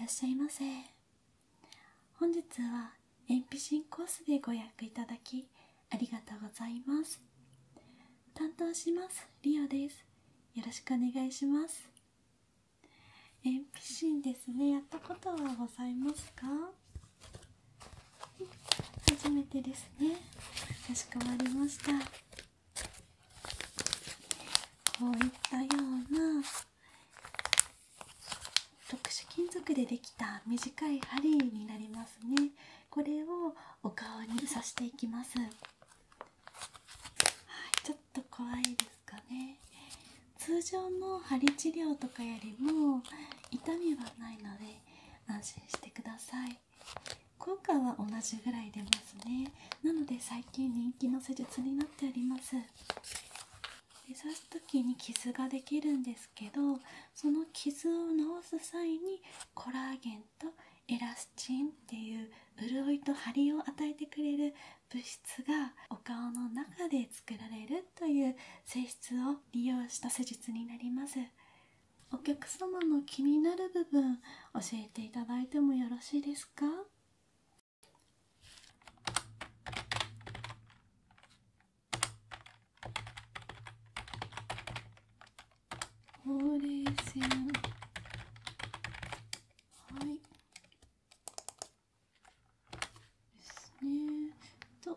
らっしゃいませ。本日は鉛筆新コースでご予約いただきありがとうございます。担当しますリオです。よろしくお願いします。鉛筆芯ですね。やったことはございますか？初めてですね。かしこまりました。こういったような特殊金属でできた短い針になりますね。これをお顔に刺していきます。はいちょっと怖いですかね。通常の針治療とかよりも痛みはないので安心してください。効果は同じぐらい出ますね。なので最近人気の施術になっております。で刺す時に傷ができるんですけどその傷を治す際にコラーゲンとエラスチンっていう潤いと張りを与えてくれる物質がお顔の中で作られるという性質を利用した施術になります。お客様の気になる部分教えていただいてもよろしいですか？ほうれい。線はいですね。と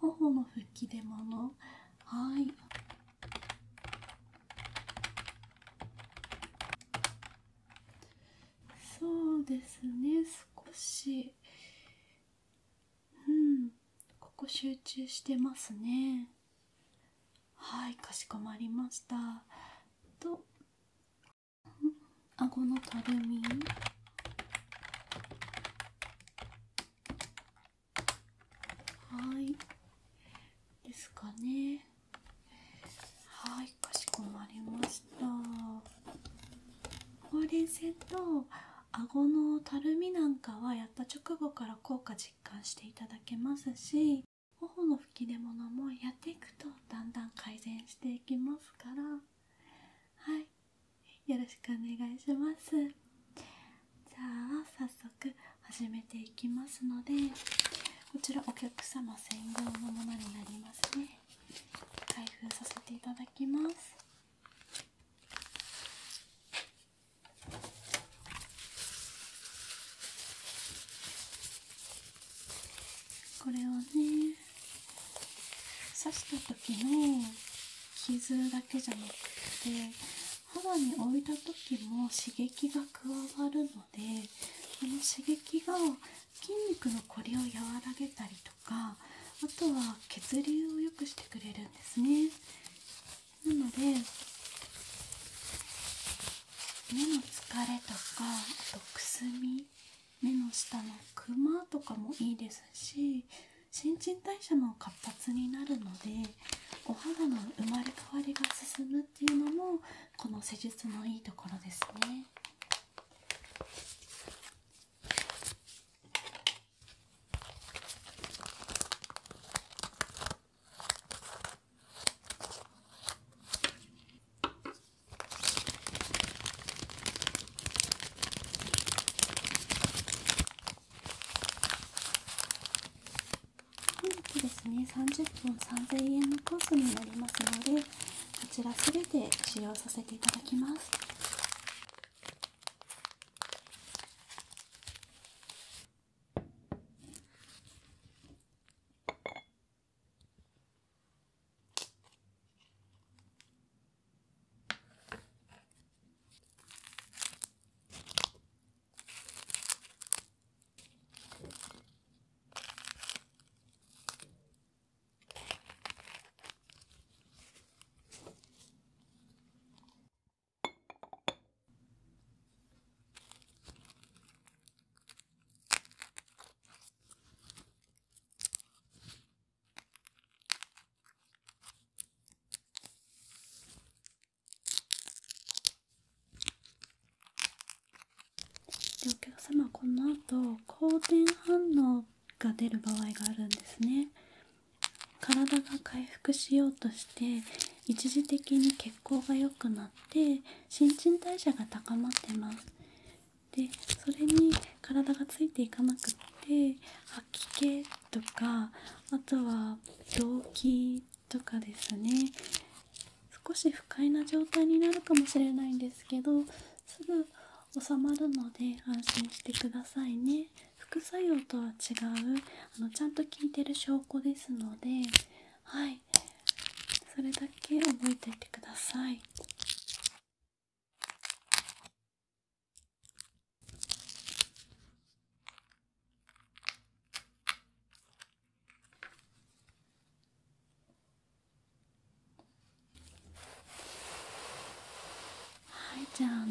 頬の吹き出物はい。そうですね。少しうんここ集中してますね。はいかしこまりました。と顎のたるみ？はい。ですかね。はいかしこまりました。ほうれい線と顎のたるみなんかはやった直後から効果実感していただけますし頬の吹き出物もやっていくとだんだん改善していきますからはいよろしくお願いします。じゃあ早速始めていきますのでこちらお客様専用のものになりますね開封させていただきますこれをね刺した時の傷だけじゃなくて肌に置いた時も刺激が加わるのでその刺激が筋肉のこりを和らげたりとかあとは血流を良くしてくれるんですね。なので目の疲れとかあとくすみ目の下のクマとかもいいですし新陳代謝も活発になるのでお肌の生まれ変わりが進むっていうのもこの施術のいいところですね本日ですね30分3000円のコースになりますのでこちら全て使用させていただきます。様この後好転反応が出る場合があるんですね。体が回復しようとして一時的に血行が良くなって新陳代謝が高まってます。でそれに体がついていかなくって吐き気とかあとは動悸とかですね。少し不快な状態になるかもしれないんですけどすぐ収まるので安心してくださいね。副作用とは違うあのちゃんと効いてる証拠ですのではい。それだけ覚えておいてください。はいじゃあお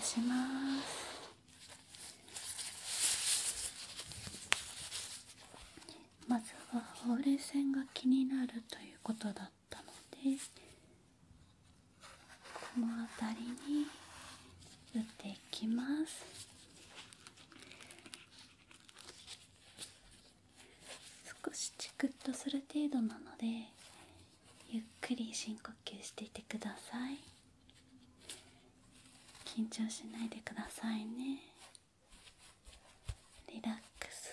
します。まずはほうれい線が気になるということだったのでこの辺りに打っていきます少しチクッとする程度なのでゆっくり深呼吸していてください緊張しないでくださいね。リラックス。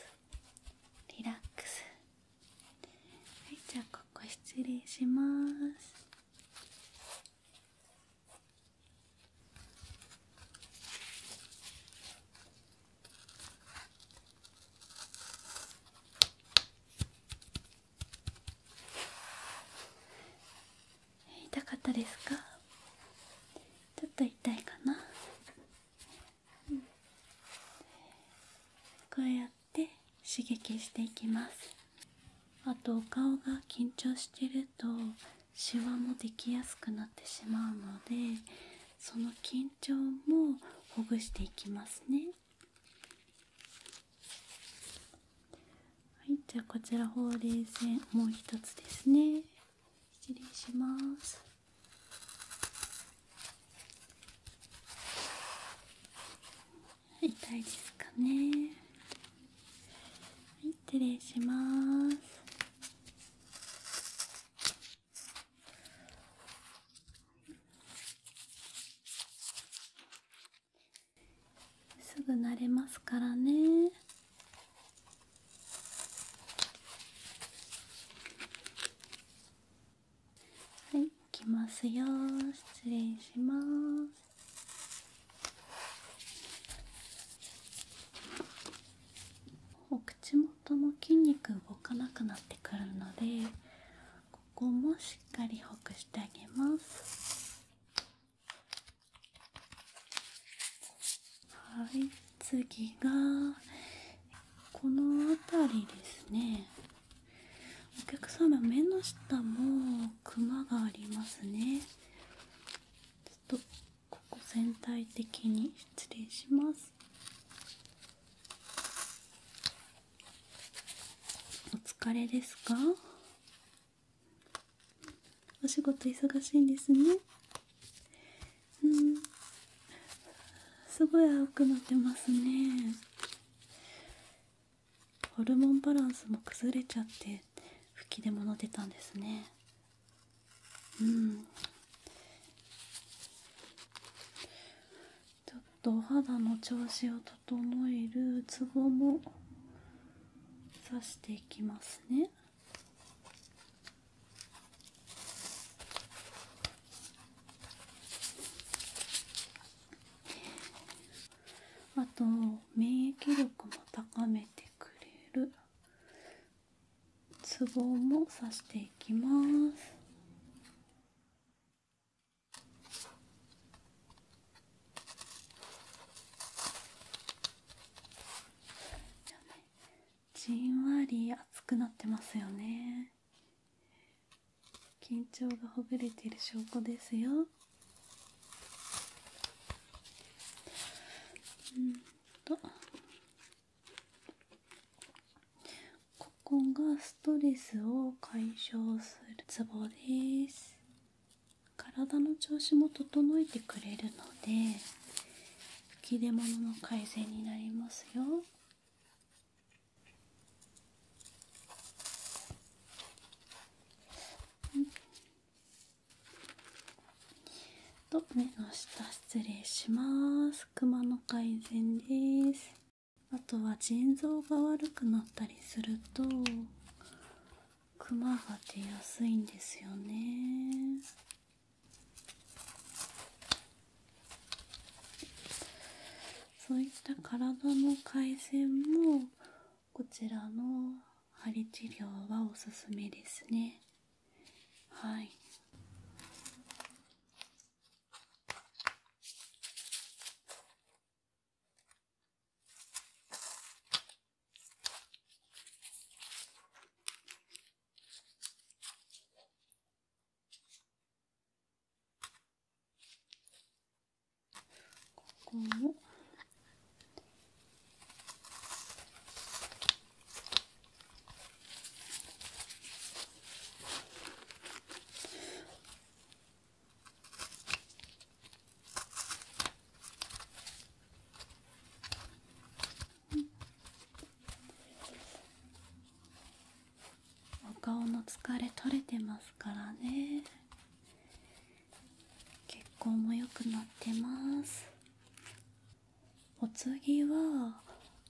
リラックス。はいじゃあここ失礼します。痛かったですかちょっと痛いかな、うん、こうやって刺激していきますあとお顔が緊張してるとシワもできやすくなってしまうのでその緊張もほぐしていきますね。はいじゃあこちらほうれい線もう一つですね。失礼します。痛いですかね。はい失礼しますすぐ慣れますからね。はいいきますよ。失礼します。お口元の筋肉動かなくなってくるのでここもしっかりほぐしてあげます。はい次がこの辺りですね。お客様目の下もクマがありますね。ちょっとここ全体的に失礼します。お疲れですか？お仕事忙しいんですねうんすごい青くなってますね。ホルモンバランスも崩れちゃって吹き出物出たんですね。うん。ちょっとお肌の調子を整えるツボも刺していきますねあと免疫力も高めてくれるツボも刺していきます。じんわり熱くなってますよね。緊張がほぐれている証拠ですようんとここがストレスを解消するツボです。体の調子も整えてくれるので吹き出物の改善になりますよ。と目の下失礼します。クマの改善です。あとは腎臓が悪くなったりするとクマが出やすいんですよね。そういった体の改善もこちらの針治療はおすすめですね。はい。こも。お顔の疲れ取れてますからね。血行も良くなってます。お次は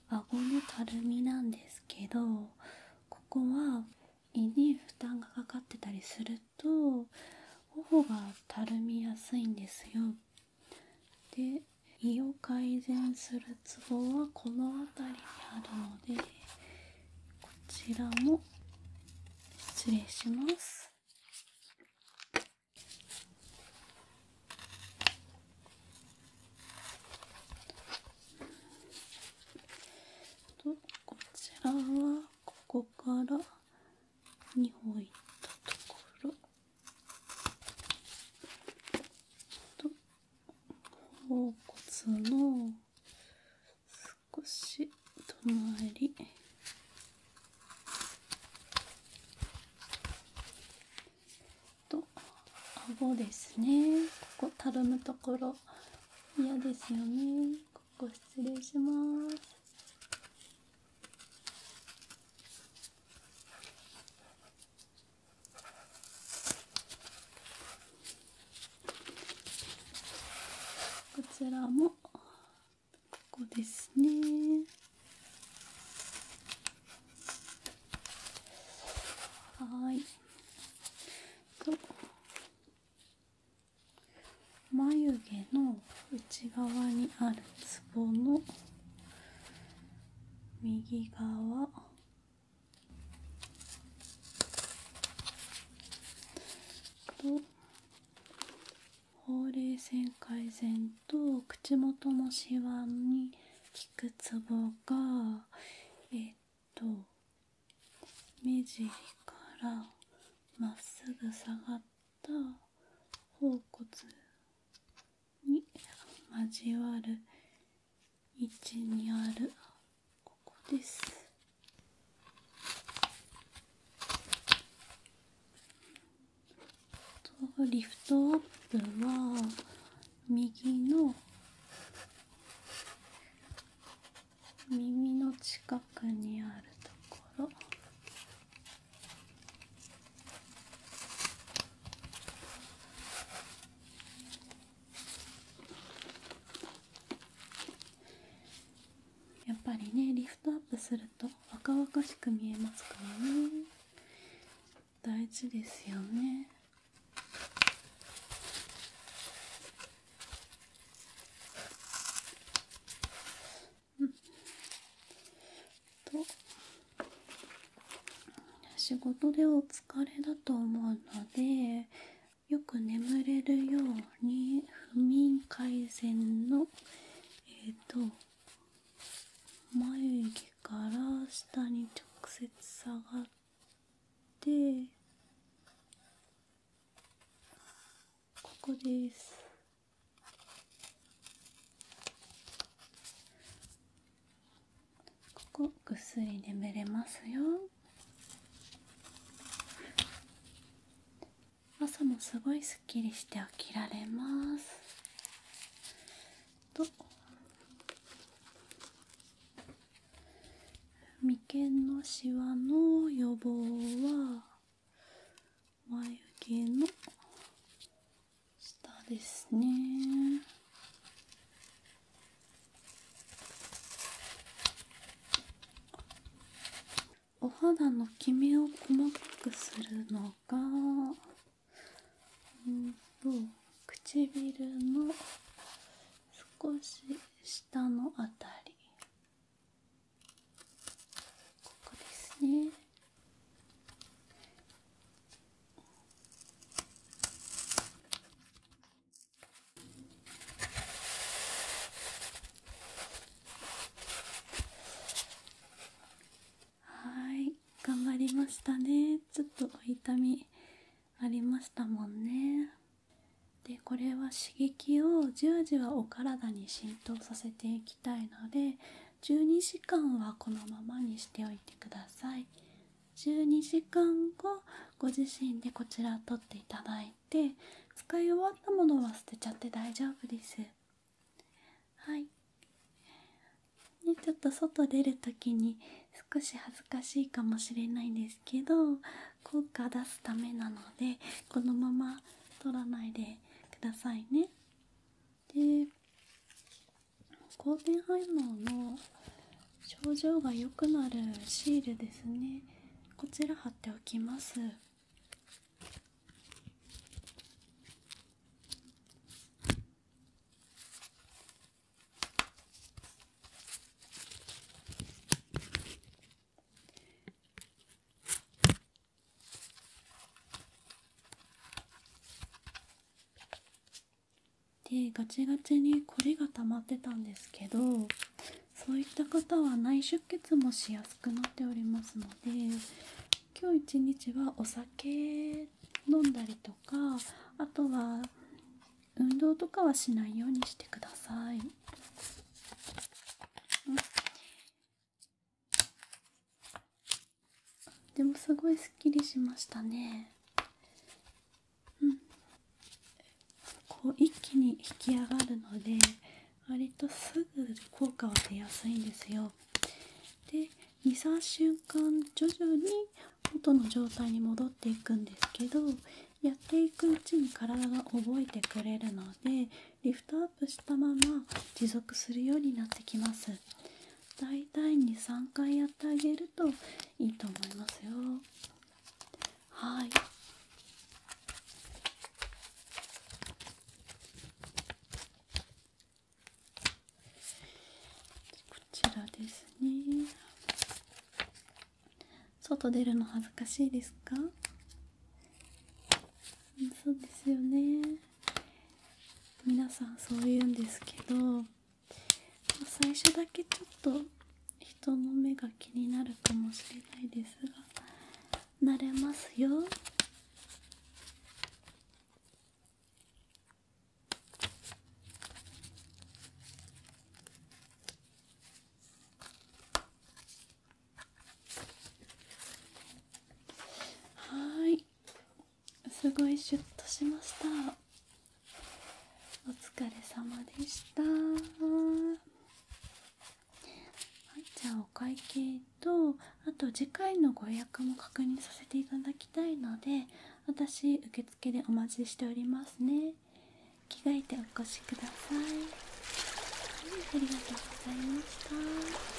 顎のたるみなんですけどここは胃に負担がかかってたりすると頬がたるみやすいんですよ。で胃を改善するツボはこの辺りにあるのでこちらも失礼しますとこちらはここから2歩いったところ。と頬骨の少し隣。と顎ですね。ここたるむところ。嫌ですよねここ失礼しますこちらもここですね。はい。と眉毛の内側にあるツボの右側とほうれい線改善と口元のシワに効くツボがえっと目尻からまっすぐ下がった頬骨に交わる位置にある。ここです。とリフトアップは右の耳の近くにあるところ。やっぱりねリフトアップすると若々しく見えますからね。大事ですよねうんと仕事でお疲れだと思うのでよく眠れるように不眠改善のえっ、と眉毛から下に直接下がってここですここぐっすり眠れますよ朝もすごいすっきりして起きられます。と。眉間のシワの予防は眉毛の下ですね。お肌のキメを細かくするのがんと唇の少し下のあたり。ここですね。はい頑張りましたね。ちょっと痛みありましたもんね。刺激をじわじわお体に浸透させていきたいので12時間はこのままにしておいてください。12時間後ご自身でこちら取っていただいて使い終わったものは捨てちゃって大丈夫です。はい。ね、ちょっと外出る時に少し恥ずかしいかもしれないんですけど効果出すためなのでこのまま取らないでくださいね。で抗原配合の症状が良くなるシールですね。こちら貼っておきますでガチガチにコリが溜まってたんですけどそういった方は内出血もしやすくなっておりますので今日一日はお酒飲んだりとかあとは運動とかはしないようにしてください。でもすごいすっきりしましたね。うん。こう一気に引き上がるので割とすぐ効果は出やすいんですよ。で23週間徐々に元の状態に戻っていくんですけどやっていくうちに体が覚えてくれるのでリフトアップしたまま持続するようになってきます。だいたい23回やってあげるといいと思いますよ。はいこちらですね外出るの恥ずかしいですか？そうですよね。皆さんそう言うんですけど最初だけちょっと人の目が気になるかもしれないですが慣れますよはいすごいシュッとしました。お疲れ様でした。じゃあお会計とあと次回のご予約も確認させていただきたいので私受付でお待ちしておりますね。着替えてお越しください。はいありがとうございました。